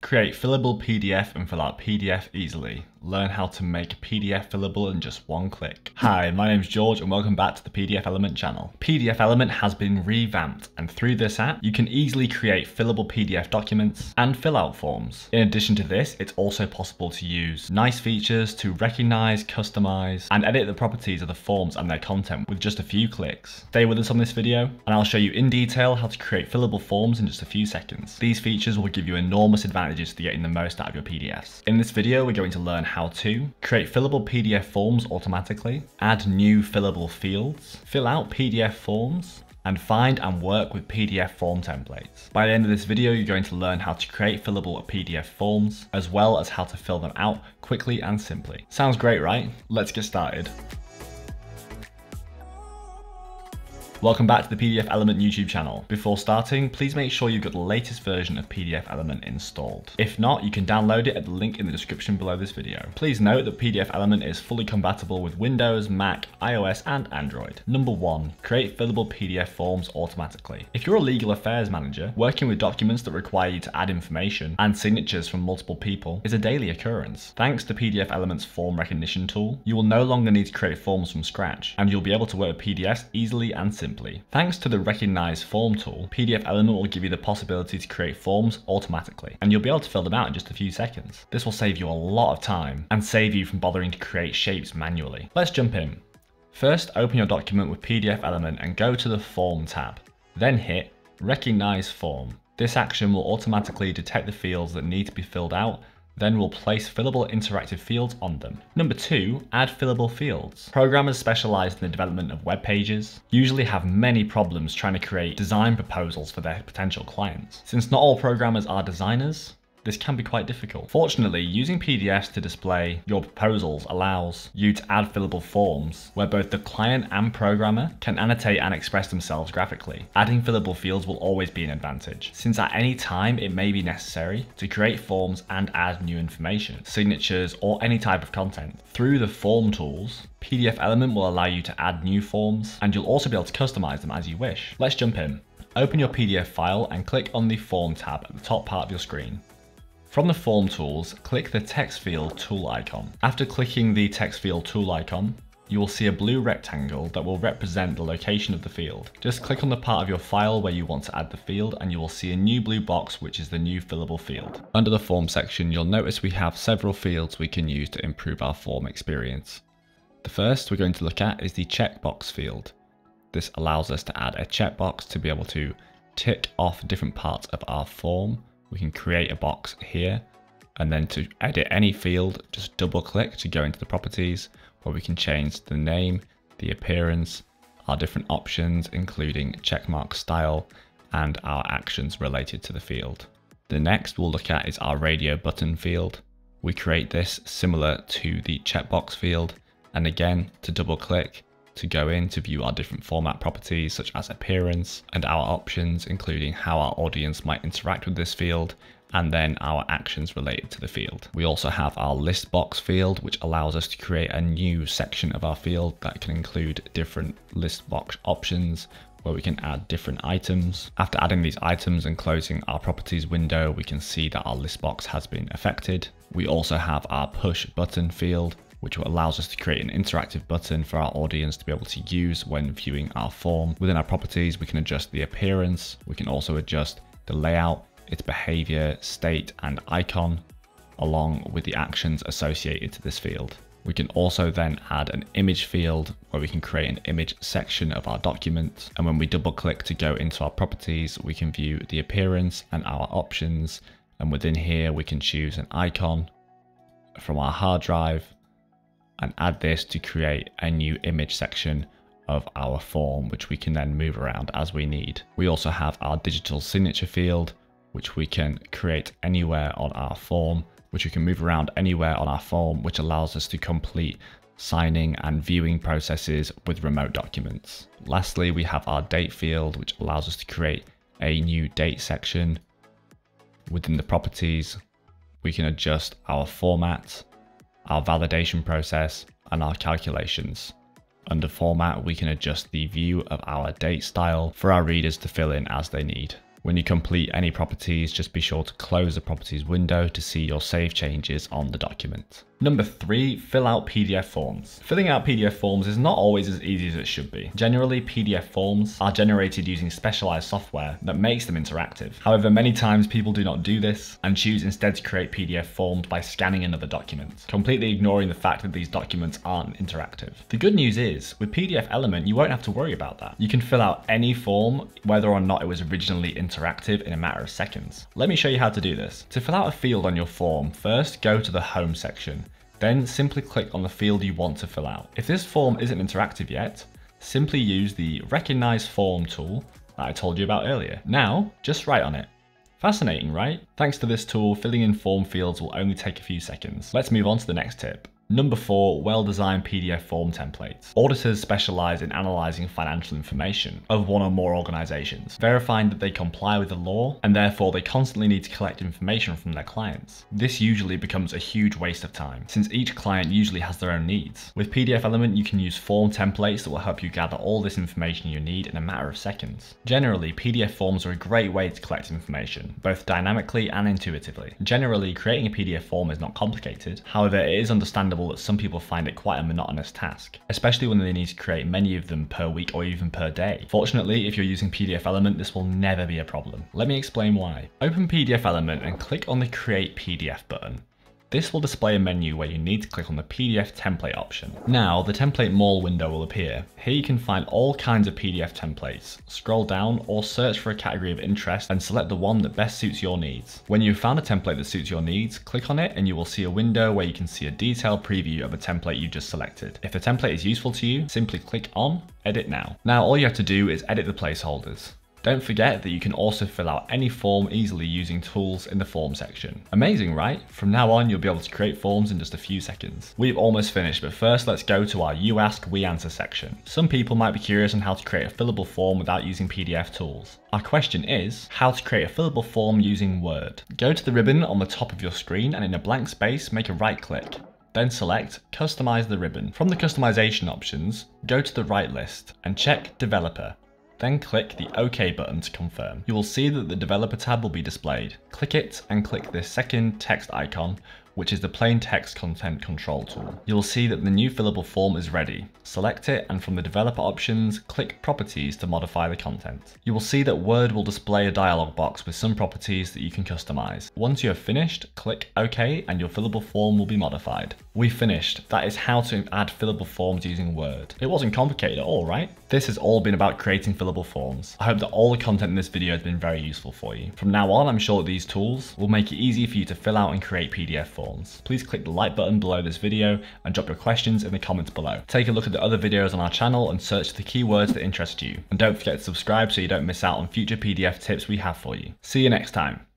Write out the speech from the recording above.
Create fillable PDF and fill out PDF easily. Learn how to make PDF fillable in just one click. Hi, my name's George and welcome back to the PDFelement channel. PDFelement has been revamped and through this app, you can easily create fillable PDF documents and fill out forms. In addition to this, it's also possible to use nice features to recognize, customize, and edit the properties of the forms and their content with just a few clicks. Stay with us on this video and I'll show you in detail how to create fillable forms in just a few seconds. These features will give you enormous advantages to getting the most out of your PDFs. In this video, we're going to learn how to create fillable PDF forms automatically, add new fillable fields, fill out PDF forms, and find and work with PDF form templates. By the end of this video, you're going to learn how to create fillable PDF forms, as well as how to fill them out quickly and simply. Sounds great, right? Let's get started. Welcome back to the PDFelement YouTube channel. Before starting, please make sure you've got the latest version of PDFelement installed. If not, you can download it at the link in the description below this video. Please note that PDFelement is fully compatible with Windows, Mac, iOS, and Android. Number one, create fillable PDF forms automatically. If you're a legal affairs manager, working with documents that require you to add information and signatures from multiple people is a daily occurrence. Thanks to PDFelement's form recognition tool, you will no longer need to create forms from scratch, and you'll be able to work with PDFs easily and simply simply. Thanks to the Recognize Form tool, PDFelement will give you the possibility to create forms automatically, and you'll be able to fill them out in just a few seconds. This will save you a lot of time and save you from bothering to create shapes manually. Let's jump in. First, open your document with PDFelement and go to the Form tab. Then hit Recognize Form. This action will automatically detect the fields that need to be filled out then we'll place fillable interactive fields on them. Number two, add fillable fields. Programmers specialized in the development of web pages usually have many problems trying to create design proposals for their potential clients. Since not all programmers are designers, this can be quite difficult. Fortunately, using PDFs to display your proposals allows you to add fillable forms where both the client and programmer can annotate and express themselves graphically. Adding fillable fields will always be an advantage, since at any time it may be necessary to create forms and add new information, signatures, or any type of content. Through the form tools, PDFelement will allow you to add new forms, and you'll also be able to customize them as you wish. Let's jump in. Open your PDF file and click on the Form tab at the top part of your screen. From the Form tools, click the text field tool icon. After clicking the text field tool icon, you will see a blue rectangle that will represent the location of the field. Just click on the part of your file where you want to add the field and you will see a new blue box which is the new fillable field. Under the form section you'll notice we have several fields we can use to improve our form experience. The first we're going to look at is the checkbox field. This allows us to add a checkbox to be able to tick off different parts of our form we can create a box here and then to edit any field just double click to go into the properties where we can change the name the appearance our different options including checkmark style and our actions related to the field. The next we'll look at is our radio button field. We create this similar to the checkbox field. And again to double click to go in to view our different format properties such as appearance and our options including how our audience might interact with this field and then our actions related to the field. We also have our list box field which allows us to create a new section of our field that can include different list box options where we can add different items. After adding these items and closing our properties window, we can see that our list box has been affected. We also have our push button field, which allows us to create an interactive button for our audience to be able to use when viewing our form. Within our properties, we can adjust the appearance. We can also adjust the layout, its behavior, state, and icon, along with the actions associated to this field. We can also then add an image field where we can create an image section of our document. And when we double click to go into our properties, we can view the appearance and our options. And within here, we can choose an icon from our hard drive and add this to create a new image section of our form, which we can then move around as we need. We also have our digital signature field, which we can create anywhere on our form, which we can move around anywhere on our form, which allows us to complete signing and viewing processes with remote documents. Lastly, we have our date field, which allows us to create a new date section. Within the properties, we can adjust our format our validation process, and our calculations. Under format, we can adjust the view of our date style for our readers to fill in as they need. When you complete any properties, just be sure to close the properties window to see your save changes on the document. Number three, fill out PDF forms. Filling out PDF forms is not always as easy as it should be. Generally, PDF forms are generated using specialized software that makes them interactive. However, many times people do not do this and choose instead to create PDF forms by scanning another document, completely ignoring the fact that these documents aren't interactive. The good news is, with PDFelement, you won't have to worry about that. You can fill out any form, whether or not it was originally interactive in a matter of seconds. Let me show you how to do this. To fill out a field on your form, first go to the Home section then simply click on the field you want to fill out. If this form isn't interactive yet, simply use the Recognize Form tool that I told you about earlier. Now, just write on it. Fascinating, right? Thanks to this tool, filling in form fields will only take a few seconds. Let's move on to the next tip. Number four, well-designed PDF form templates. Auditors specialize in analyzing financial information of one or more organizations, verifying that they comply with the law, and therefore they constantly need to collect information from their clients. This usually becomes a huge waste of time, since each client usually has their own needs. With PDFelement, you can use form templates that will help you gather all this information you need in a matter of seconds. Generally, PDF forms are a great way to collect information, both dynamically and intuitively. Generally, creating a PDF form is not complicated, however, it is understandable understandable that some people find it quite a monotonous task, especially when they need to create many of them per week or even per day. Fortunately, if you're using PDFelement, this will never be a problem. Let me explain why. Open PDFelement and click on the Create PDF button. This will display a menu where you need to click on the PDF template option. Now, the template mall window will appear. Here you can find all kinds of PDF templates. Scroll down or search for a category of interest and select the one that best suits your needs. When you've found a template that suits your needs, click on it and you will see a window where you can see a detailed preview of a template you just selected. If the template is useful to you, simply click on Edit Now. Now all you have to do is edit the placeholders. Don't forget that you can also fill out any form easily using tools in the form section. Amazing, right? From now on, you'll be able to create forms in just a few seconds. We've almost finished, but first let's go to our You Ask, We Answer section. Some people might be curious on how to create a fillable form without using PDF tools. Our question is, how to create a fillable form using Word. Go to the ribbon on the top of your screen and in a blank space, make a right click. Then select Customize the ribbon. From the customization options, go to the right list and check Developer. Then click the OK button to confirm. You will see that the developer tab will be displayed. Click it and click the second text icon which is the plain text content control tool. You'll see that the new fillable form is ready. Select it and from the developer options, click properties to modify the content. You will see that Word will display a dialog box with some properties that you can customize. Once you have finished, click OK and your fillable form will be modified. We finished. That is how to add fillable forms using Word. It wasn't complicated at all, right? This has all been about creating fillable forms. I hope that all the content in this video has been very useful for you. From now on, I'm sure that these tools will make it easy for you to fill out and create PDF forms Please click the like button below this video and drop your questions in the comments below. Take a look at the other videos on our channel and search the keywords that interest you. And don't forget to subscribe so you don't miss out on future PDF tips we have for you. See you next time.